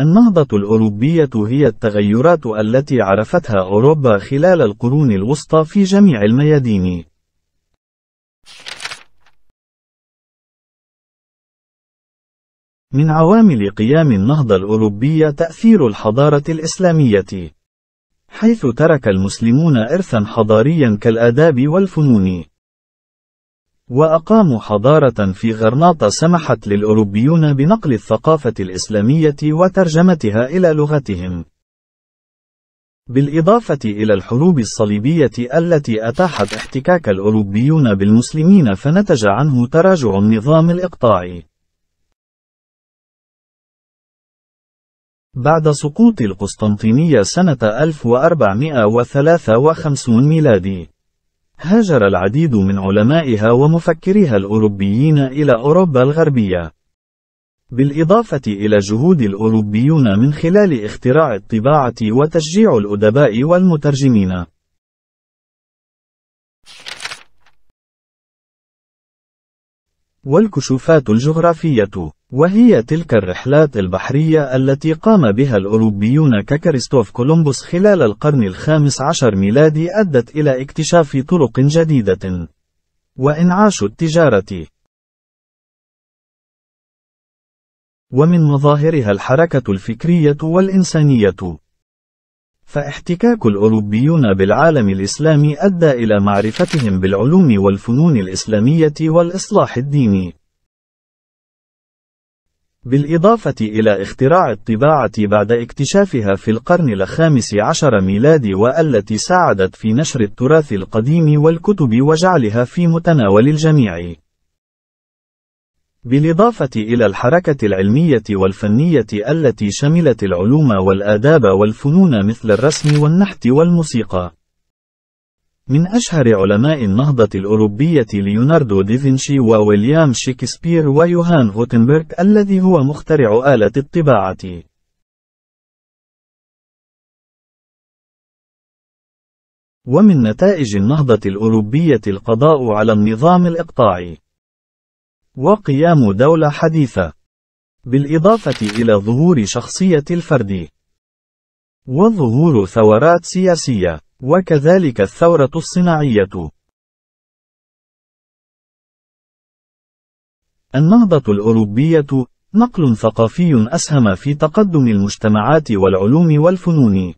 النهضة الأوروبية هي التغيرات التي عرفتها أوروبا خلال القرون الوسطى في جميع الميادين. من عوامل قيام النهضة الأوروبية تأثير الحضارة الإسلامية، حيث ترك المسلمون إرثًا حضاريًا كالآداب والفنون. وأقاموا حضارة في غرناطة سمحت للأوروبيون بنقل الثقافة الإسلامية وترجمتها إلى لغتهم. بالإضافة إلى الحروب الصليبية التي أتاحت احتكاك الأوروبيون بالمسلمين فنتج عنه تراجع النظام الإقطاعي. بعد سقوط القسطنطينية سنة 1453 ميلادي هاجر العديد من علمائها ومفكريها الأوروبيين إلى أوروبا الغربية. بالإضافة إلى جهود الأوروبيون من خلال اختراع الطباعة وتشجيع الأدباء والمترجمين. والكشوفات الجغرافية وهي تلك الرحلات البحرية التي قام بها الأوروبيون ككريستوف كولومبوس خلال القرن الخامس عشر ميلادي أدت إلى اكتشاف طرق جديدة. وإنعاش التجارة. ومن مظاهرها الحركة الفكرية والإنسانية. فاحتكاك الأوروبيون بالعالم الإسلامي أدى إلى معرفتهم بالعلوم والفنون الإسلامية والإصلاح الديني. بالإضافة إلى اختراع الطباعة بعد اكتشافها في القرن الخامس عشر ميلادي والتي ساعدت في نشر التراث القديم والكتب وجعلها في متناول الجميع. بالإضافة إلى الحركة العلمية والفنية التي شملت العلوم والآداب والفنون مثل الرسم والنحت والموسيقى. من أشهر علماء النهضة الأوروبية ليوناردو ديفنشي وويليام شكسبير ويوهان غوتنبرغ الذي هو مخترع آلة الطباعة. ومن نتائج النهضة الأوروبية القضاء على النظام الإقطاعي. وقيام دولة حديثة. بالإضافة إلى ظهور شخصية الفرد. وظهور ثورات سياسية. وكذلك الثورة الصناعية. النهضة الأوروبية نقل ثقافي أسهم في تقدم المجتمعات والعلوم والفنون.